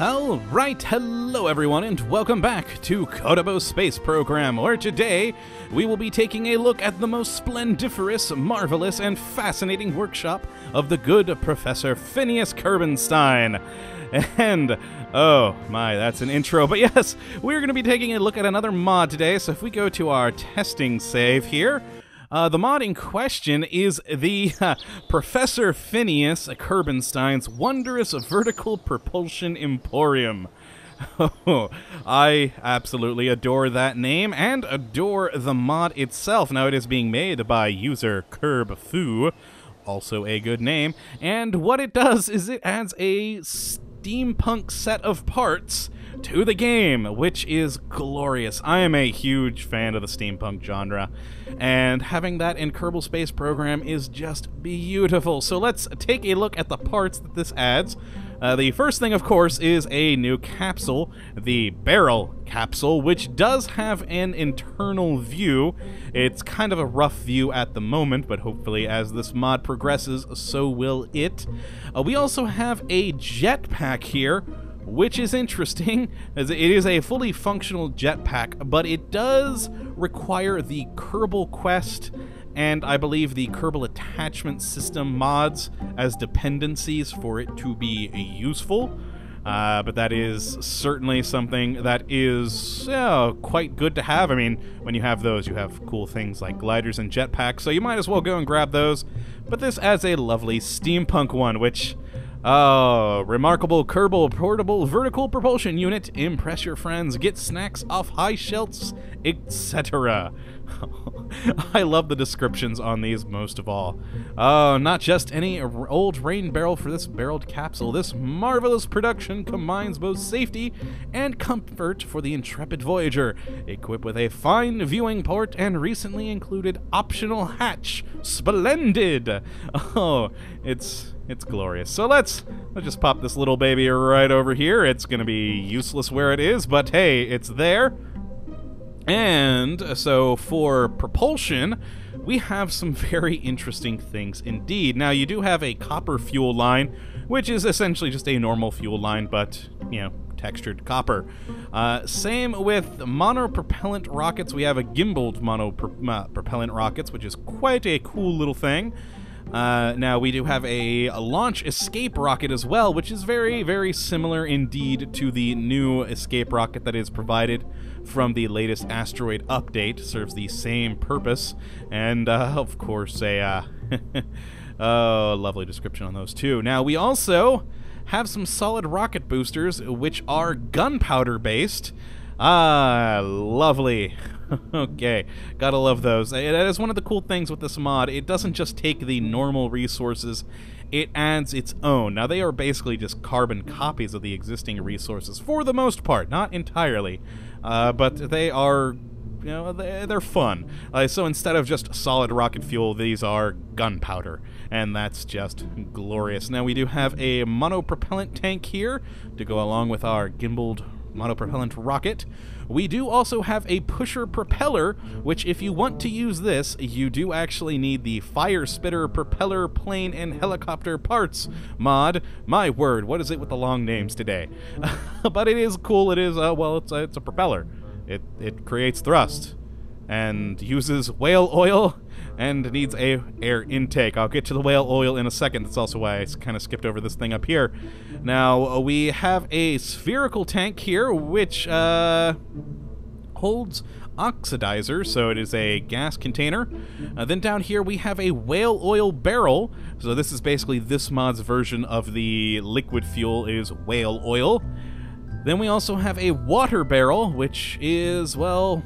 All right, hello everyone, and welcome back to Kottabos Space Program, where today we will be taking a look at the most splendiferous, marvelous, and fascinating workshop of the good Professor Phineas Kerbenstein. And, oh my, that's an intro. But yes, we're going to be taking a look at another mod today, so if we go to our testing save here, uh, the mod in question is the uh, Professor Phineas Kerbenstein's Wondrous Vertical Propulsion Emporium. I absolutely adore that name and adore the mod itself. Now, it is being made by user Fu, also a good name, and what it does is it adds a steampunk set of parts to the game, which is glorious. I am a huge fan of the steampunk genre, and having that in Kerbal Space Program is just beautiful. So let's take a look at the parts that this adds. Uh, the first thing, of course, is a new capsule, the Barrel capsule, which does have an internal view. It's kind of a rough view at the moment, but hopefully as this mod progresses, so will it. Uh, we also have a jetpack here, which is interesting, as it is a fully functional jetpack, but it does require the Kerbal Quest and I believe the Kerbal Attachment System mods as dependencies for it to be useful. Uh, but that is certainly something that is yeah, quite good to have. I mean, when you have those, you have cool things like gliders and jetpacks, so you might as well go and grab those. But this adds a lovely steampunk one, which Oh, remarkable Kerbal portable vertical propulsion unit. Impress your friends, get snacks off high shelves, etc. I love the descriptions on these most of all. Oh, not just any old rain barrel for this barreled capsule. This marvelous production combines both safety and comfort for the intrepid voyager. Equipped with a fine viewing port and recently included optional hatch. Splendid! Oh, it's it's glorious. So let's let's just pop this little baby right over here. It's gonna be useless where it is, but hey, it's there. And so for propulsion, we have some very interesting things indeed. Now, you do have a copper fuel line, which is essentially just a normal fuel line, but, you know, textured copper. Uh, same with monopropellant rockets. We have a gimbaled monopropellant rockets, which is quite a cool little thing. Uh, now, we do have a, a, launch escape rocket as well, which is very, very similar indeed to the new escape rocket that is provided from the latest asteroid update. Serves the same purpose. And, uh, of course, a. Uh, oh, lovely description on those, too. Now, we also have some solid rocket boosters, which are gunpowder based. Ah, lovely. okay, gotta love those. That is one of the cool things with this mod. It doesn't just take the normal resources, it adds its own. Now, they are basically just carbon copies of the existing resources, for the most part, not entirely. Uh, but they are you know, they're fun. Uh, so instead of just solid rocket fuel, these are gunpowder, and that's just glorious. Now we do have a monopropellant tank here to go along with our gimbaled monopropellant rocket. We do also have a pusher propeller, which if you want to use this, you do actually need the Firespitter propeller plane and helicopter parts mod. My word, what is it with the long names today? but it is cool. It is, uh, well, it's a, it's a propeller. It, it creates thrust and uses whale oil and needs a air intake. I'll get to the whale oil in a second. That's also why I kind of skipped over this thing up here. Now, uh, we have a spherical tank here, which uh, holds oxidizer, so it is a gas container. Uh, then down here we have a whale oil barrel. So this is basically this mod's version of the liquid fuel is whale oil. Then we also have a water barrel, which is, well,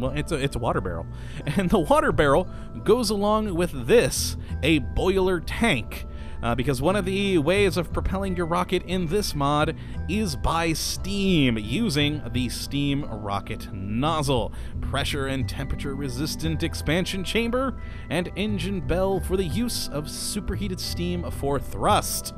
well, it's a, it's a water barrel. And the water barrel goes along with this, a boiler tank. Uh, because one of the ways of propelling your rocket in this mod is by steam, using the steam rocket nozzle, pressure and temperature resistant expansion chamber, and engine bell for the use of superheated steam for thrust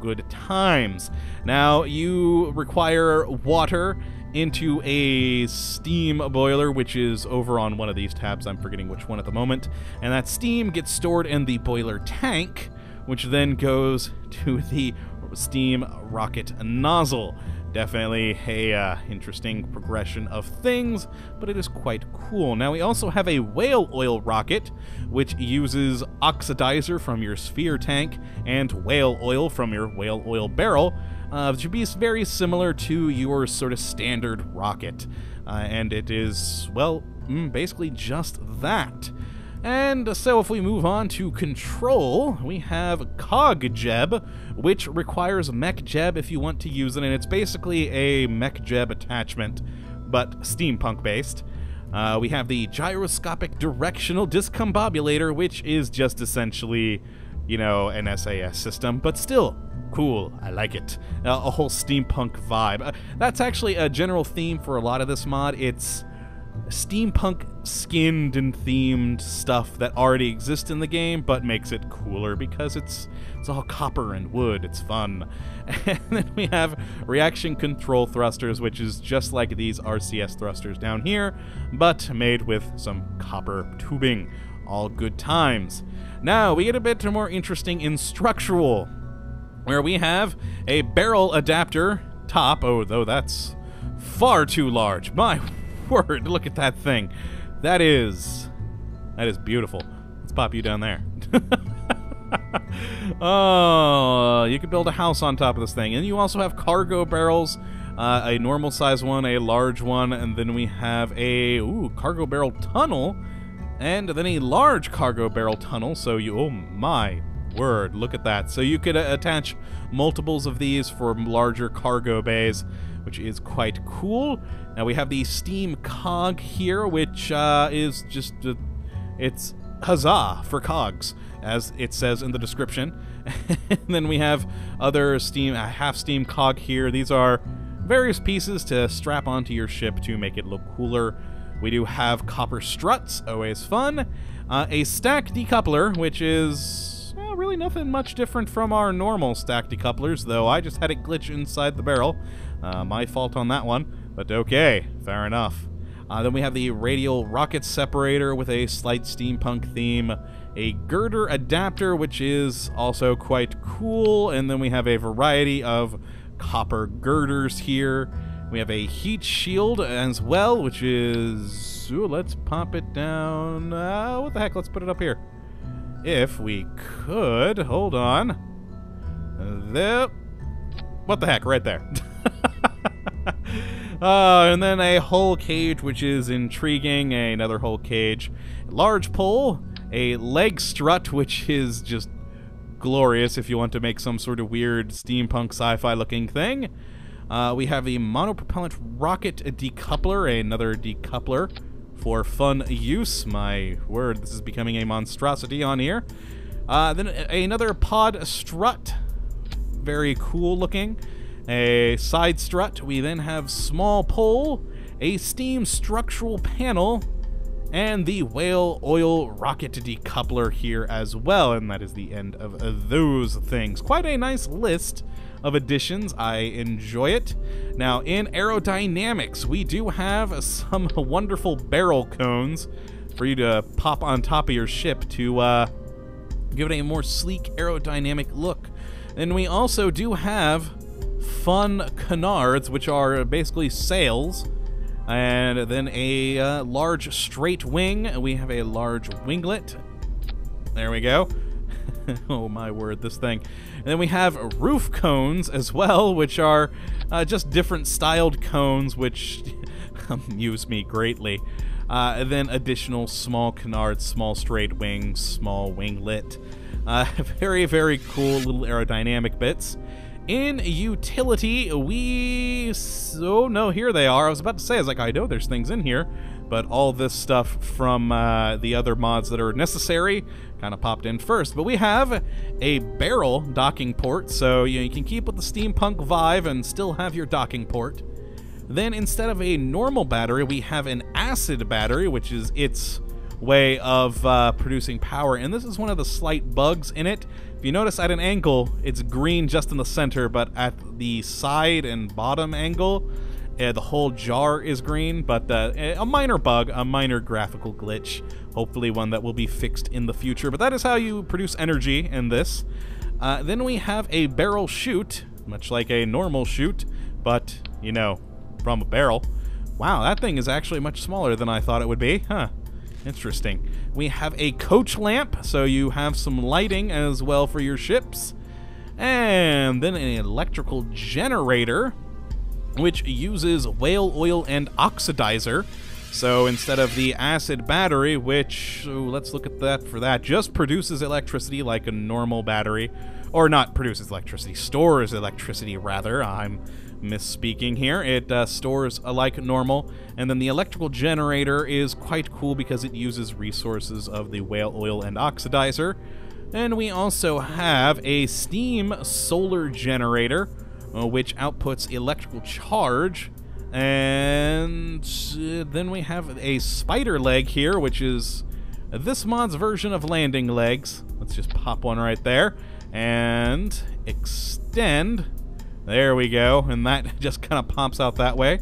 good times. Now, you require water into a steam boiler, which is over on one of these tabs. I'm forgetting which one at the moment. And that steam gets stored in the boiler tank, which then goes to the steam rocket nozzle. Definitely a uh, interesting progression of things, but it is quite cool. Now we also have a whale oil rocket, which uses oxidizer from your sphere tank and whale oil from your whale oil barrel, uh, to be very similar to your sort of standard rocket. Uh, and it is, well, mm, basically just that. And so if we move on to control, we have CogJeb, which requires MechJeb if you want to use it, and it's basically a MechJeb attachment, but steampunk based. Uh, we have the gyroscopic directional discombobulator, which is just essentially, you know, an SAS system, but still cool. I like it. Uh, a whole steampunk vibe. Uh, that's actually a general theme for a lot of this mod. It's steampunk skinned and themed stuff that already exists in the game, but makes it cooler because it's it's all copper and wood. It's fun. And then we have reaction control thrusters, which is just like these RCS thrusters down here, but made with some copper tubing. All good times. Now we get a bit more interesting in structural, where we have a barrel adapter top. Oh, though that's far too large. My word, look at that thing. That is... That is beautiful. Let's pop you down there. oh, you could build a house on top of this thing. And you also have cargo barrels, uh, a normal size one, a large one, and then we have a ooh, cargo barrel tunnel, and then a large cargo barrel tunnel. So you, oh my word, look at that. So you could uh, attach multiples of these for larger cargo bays, which is quite cool. Now we have the Steam Cog here, which uh, is just, uh, it's huzzah for cogs, as it says in the description. then we have other Steam, uh, half Steam Cog here. These are various pieces to strap onto your ship to make it look cooler. We do have copper struts, always fun. Uh, a stack decoupler, which is really nothing much different from our normal stack decouplers, though I just had it glitch inside the barrel. Uh, my fault on that one. But okay, fair enough. Uh, then we have the radial rocket separator with a slight steampunk theme, a girder adapter, which is also quite cool, and then we have a variety of copper girders here. We have a heat shield as well, which is... Ooh, let's pop it down. Uh, what the heck? Let's put it up here. If we could. Hold on. There. What the heck? Right there. Uh, and then a hull cage, which is intriguing. Another hull cage. Large pole. A leg strut, which is just glorious if you want to make some sort of weird steampunk sci-fi looking thing. Uh, we have a monopropellant rocket decoupler, another decoupler for fun use. My word, this is becoming a monstrosity on here. Uh, then another pod strut, very cool looking a side strut. We then have small pole, a steam structural panel, and the whale oil rocket decoupler here as well. And that is the end of those things. Quite a nice list of additions. I enjoy it. Now, in aerodynamics, we do have some wonderful barrel cones for you to pop on top of your ship to uh, give it a more sleek aerodynamic look. And we also do have fun canards, which are basically sails, and then a uh, large straight wing. We have a large winglet. There we go. oh my word, this thing. And then we have roof cones as well, which are uh, just different styled cones, which amuse me greatly. Uh, and then additional small canards, small straight wings, small winglet. Uh, very, very cool little aerodynamic bits. In utility, we... Oh, no, here they are. I was about to say, I was like, I know there's things in here, but all this stuff from uh, the other mods that are necessary kind of popped in first. But we have a barrel docking port, so you, know, you can keep with the steampunk vibe and still have your docking port. Then instead of a normal battery, we have an acid battery, which is its way of uh, producing power. And this is one of the slight bugs in it. If you notice at an angle, it's green just in the center, but at the side and bottom angle, uh, the whole jar is green, but uh, a minor bug, a minor graphical glitch, hopefully one that will be fixed in the future. But that is how you produce energy in this. Uh, then we have a barrel chute, much like a normal chute, but, you know, from a barrel. Wow, that thing is actually much smaller than I thought it would be. Huh. Interesting. We have a coach lamp, so you have some lighting as well for your ships. And then an electrical generator, which uses whale oil and oxidizer. So instead of the acid battery, which, ooh, let's look at that for that, just produces electricity like a normal battery, or not produces electricity, stores electricity rather. I'm misspeaking here. It uh, stores like normal, and then the electrical generator is quite cool because it uses resources of the whale oil and oxidizer. And we also have a steam solar generator, uh, which outputs electrical charge. And uh, then we have a spider leg here, which is this mod's version of landing legs. Let's just pop one right there and extend. There we go, and that just kind of pops out that way.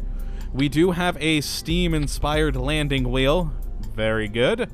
We do have a steam-inspired landing wheel. Very good.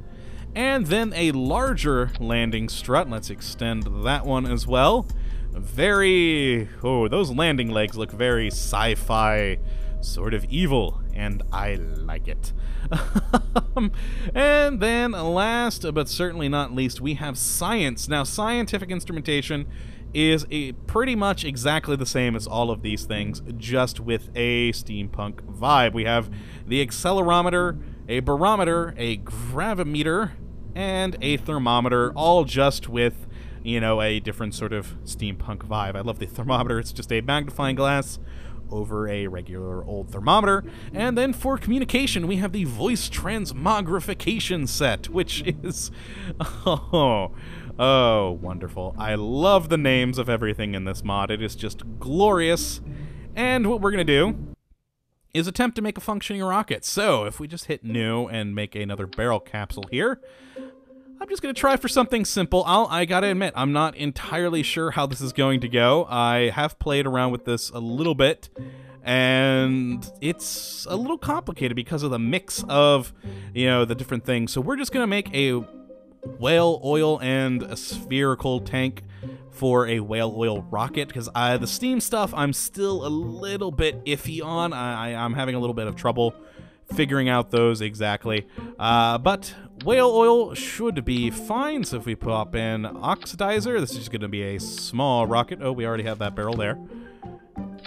And then a larger landing strut. Let's extend that one as well. Very... Oh, those landing legs look very sci-fi, sort of evil, and I like it. and then last but certainly not least, we have science. Now, scientific instrumentation is pretty much exactly the same as all of these things, just with a steampunk vibe. We have the accelerometer, a barometer, a gravimeter, and a thermometer, all just with, you know, a different sort of steampunk vibe. I love the thermometer. It's just a magnifying glass over a regular old thermometer. And then for communication, we have the voice transmogrification set, which is. Oh. Oh, wonderful. I love the names of everything in this mod. It is just glorious. And what we're going to do is attempt to make a functioning rocket. So if we just hit new and make another barrel capsule here, I'm just going to try for something simple. I'll, I gotta admit, I'm not entirely sure how this is going to go. I have played around with this a little bit, and it's a little complicated because of the mix of, you know, the different things. So we're just going to make a whale oil and a spherical tank for a whale oil rocket because the steam stuff I'm still a little bit iffy on. I, I'm having a little bit of trouble figuring out those exactly. Uh, but whale oil should be fine. So if we pop in oxidizer, this is going to be a small rocket. Oh, we already have that barrel there.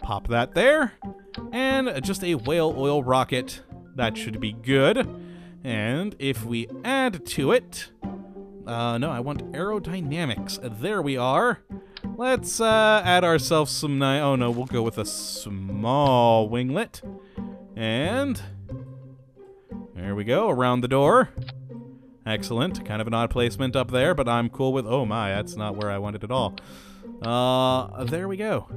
Pop that there. And just a whale oil rocket. That should be good. And if we add to it, uh, no, I want aerodynamics. There we are. Let's uh, add ourselves some ni- Oh no, we'll go with a small winglet. And there we go, around the door. Excellent. Kind of an odd placement up there, but I'm cool with... Oh my, that's not where I wanted it at all. Uh, there we go.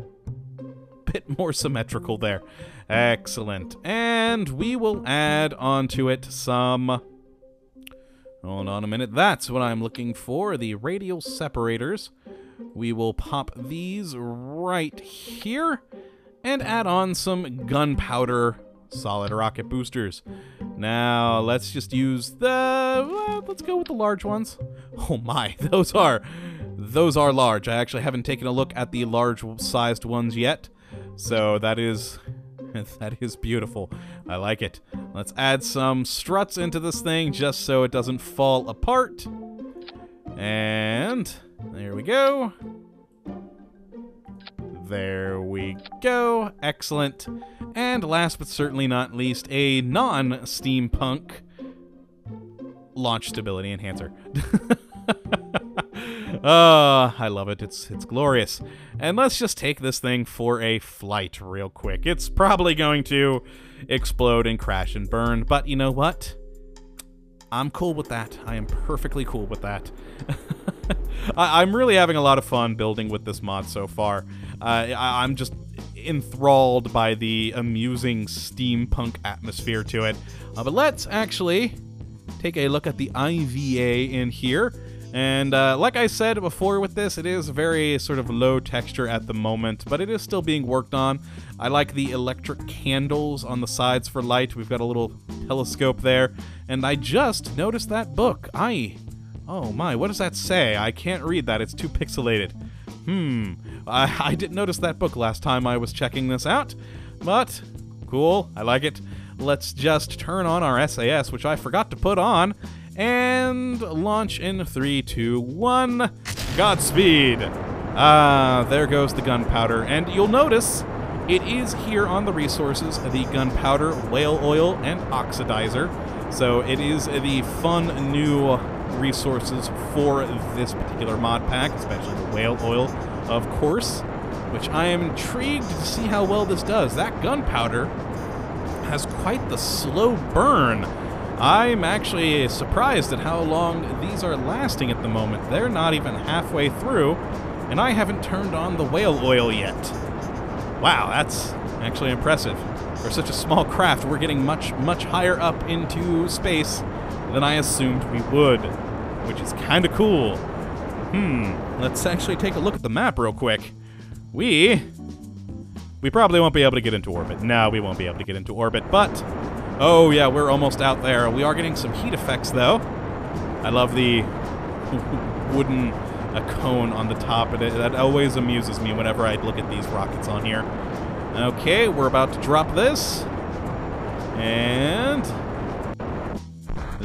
Bit more symmetrical there. Excellent. And we will add onto it some Hold on a minute. That's what I'm looking for. The radial separators. We will pop these right here and add on some gunpowder solid rocket boosters. Now, let's just use the... Uh, let's go with the large ones. Oh my, those are... Those are large. I actually haven't taken a look at the large-sized ones yet. So that is that is beautiful. I like it. Let's add some struts into this thing just so it doesn't fall apart. And there we go. There we go. Excellent. And last but certainly not least, a non-steampunk launch stability enhancer. Ah, uh, I love it. It's it's glorious. And let's just take this thing for a flight real quick. It's probably going to explode and crash and burn, but you know what? I'm cool with that. I am perfectly cool with that. I, am really having a lot of fun building with this mod so far. Uh, I, I'm just enthralled by the amusing steampunk atmosphere to it. Uh, but let's actually take a look at the IVA in here. And uh, like I said before with this, it is very sort of low texture at the moment, but it is still being worked on. I like the electric candles on the sides for light. We've got a little telescope there. And I just noticed that book. I... Oh my, what does that say? I can't read that. It's too pixelated. Hmm. I, I didn't notice that book last time I was checking this out. But, cool, I like it. Let's just turn on our SAS, which I forgot to put on, and launch in three, two, one. Godspeed! Ah, there goes the gunpowder. And you'll notice it is here on the resources the gunpowder, whale oil, and oxidizer. So it is the fun new resources for this particular mod pack, especially the whale oil, of course, which I am intrigued to see how well this does. That gunpowder has quite the slow burn. I'm actually surprised at how long these are lasting at the moment. They're not even halfway through, and I haven't turned on the whale oil yet. Wow, that's actually impressive. For such a small craft, we're getting much, much higher up into space than I assumed we would, which is kind of cool. Hmm, let's actually take a look at the map real quick. We... We probably won't be able to get into orbit. No, we won't be able to get into orbit, but... Oh, yeah, we're almost out there. We are getting some heat effects, though. I love the wooden a cone on the top. It, that always amuses me whenever I look at these rockets on here. Okay, we're about to drop this. And...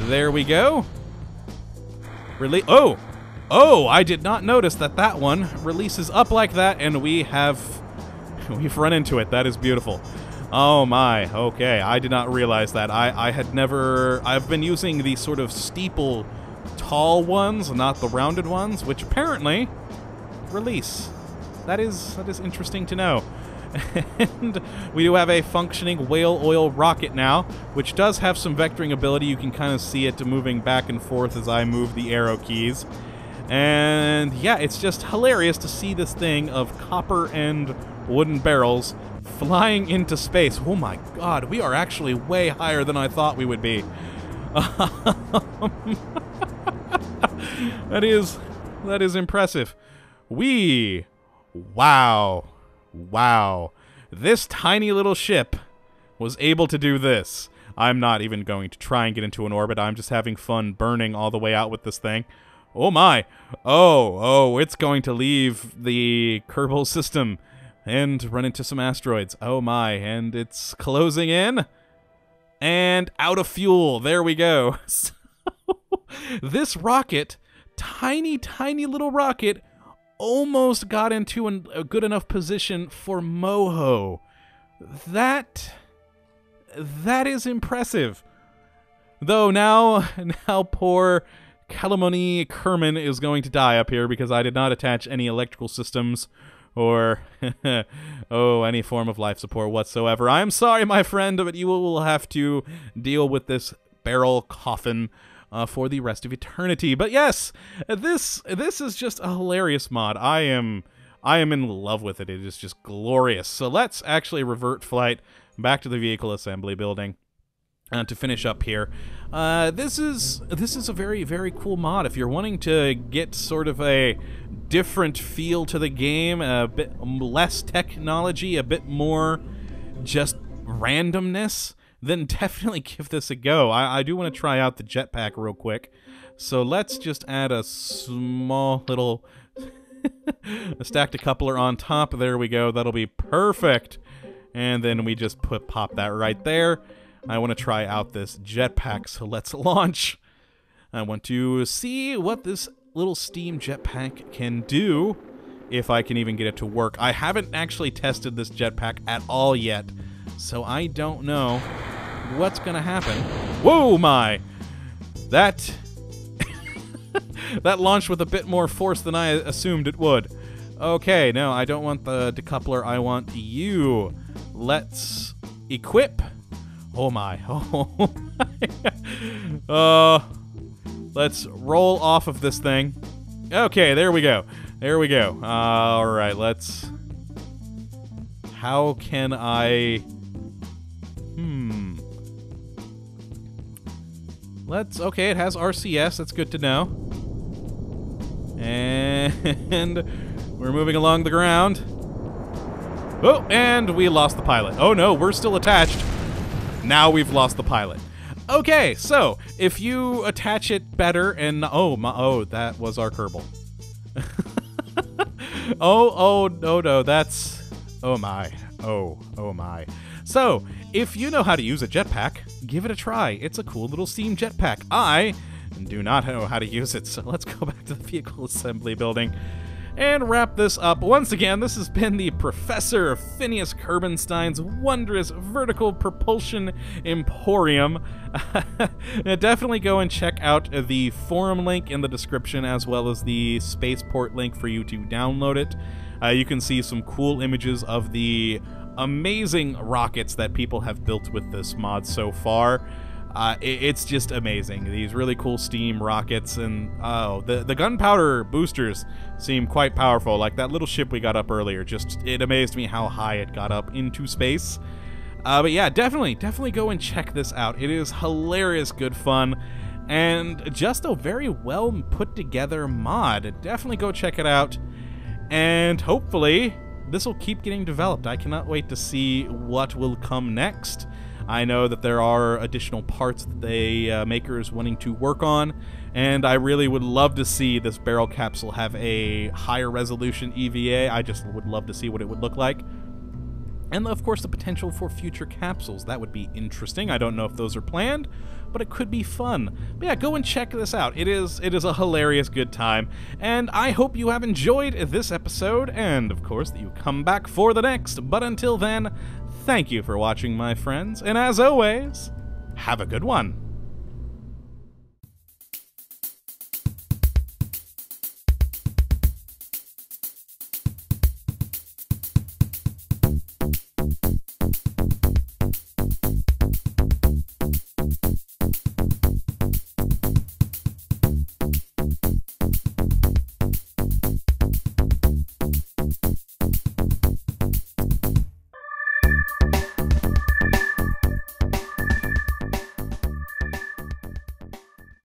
There we go. Rele oh! Oh, I did not notice that that one releases up like that, and we have... We've run into it. That is beautiful. Oh my, okay. I did not realize that. I, I had never... I've been using the sort of steeple tall ones, not the rounded ones, which apparently release. That is that is interesting to know. And we do have a functioning whale oil rocket now, which does have some vectoring ability. You can kind of see it moving back and forth as I move the arrow keys. And yeah, it's just hilarious to see this thing of copper and wooden barrels flying into space. Oh my god, we are actually way higher than I thought we would be. that is that is impressive. We wow. Wow. This tiny little ship was able to do this. I'm not even going to try and get into an orbit. I'm just having fun burning all the way out with this thing. Oh my. Oh, oh, it's going to leave the Kerbal system and run into some asteroids. Oh my, and it's closing in and out of fuel. There we go. this rocket, tiny, tiny little rocket, almost got into an, a good enough position for Moho. That that is impressive. Though now now poor Calamoni Kerman is going to die up here because I did not attach any electrical systems or oh any form of life support whatsoever. I'm sorry, my friend, but you will have to deal with this barrel coffin uh, for the rest of eternity. But yes, this this is just a hilarious mod. I am I am in love with it. It is just glorious. So let's actually revert flight back to the vehicle assembly building. Uh, to finish up here, uh, this is this is a very very cool mod. If you're wanting to get sort of a different feel to the game, a bit less technology, a bit more just randomness, then definitely give this a go. I, I do want to try out the jetpack real quick. So let's just add a small little a stacked coupler on top. There we go. That'll be perfect. And then we just put pop that right there. I want to try out this jetpack, so let's launch. I want to see what this little steam jetpack can do, if I can even get it to work. I haven't actually tested this jetpack at all yet, so I don't know what's going to happen. Whoa, my! That... that launched with a bit more force than I assumed it would. Okay, no, I don't want the decoupler. I want you. Let's equip. Oh my. Oh my. uh, let's roll off of this thing. Okay, there we go. There we go. All right, let's. How can I? Let's. Okay, it has RCS. That's good to know. And we're moving along the ground. Oh, and we lost the pilot. Oh no, we're still attached. Now we've lost the pilot. Okay, so if you attach it better and oh my oh that was our Kerbal. oh oh no no that's oh my Oh, oh my. So, if you know how to use a jetpack, give it a try. It's a cool little steam jetpack. I do not know how to use it, so let's go back to the vehicle assembly building and wrap this up. Once again, this has been the Professor Phineas Kerbenstein's wondrous vertical propulsion emporium. Definitely go and check out the forum link in the description as well as the spaceport link for you to download it. Uh, you can see some cool images of the amazing rockets that people have built with this mod so far. Uh, it, it's just amazing. These really cool steam rockets and oh, the the gunpowder boosters seem quite powerful. Like that little ship we got up earlier, just it amazed me how high it got up into space. Uh, but yeah, definitely, definitely go and check this out. It is hilarious, good fun, and just a very well put together mod. Definitely go check it out, and hopefully this will keep getting developed. I cannot wait to see what will come next. I know that there are additional parts that the uh, maker is wanting to work on, and I really would love to see this barrel capsule have a higher resolution EVA. I just would love to see what it would look like. And of course, the potential for future capsules. That would be interesting. I don't know if those are planned, but it could be fun. But yeah, go and check this out. It is it is a hilarious good time. And I hope you have enjoyed this episode, and of course that you come back for the next. But until then, Thank you for watching, my friends, and as always, have a good one.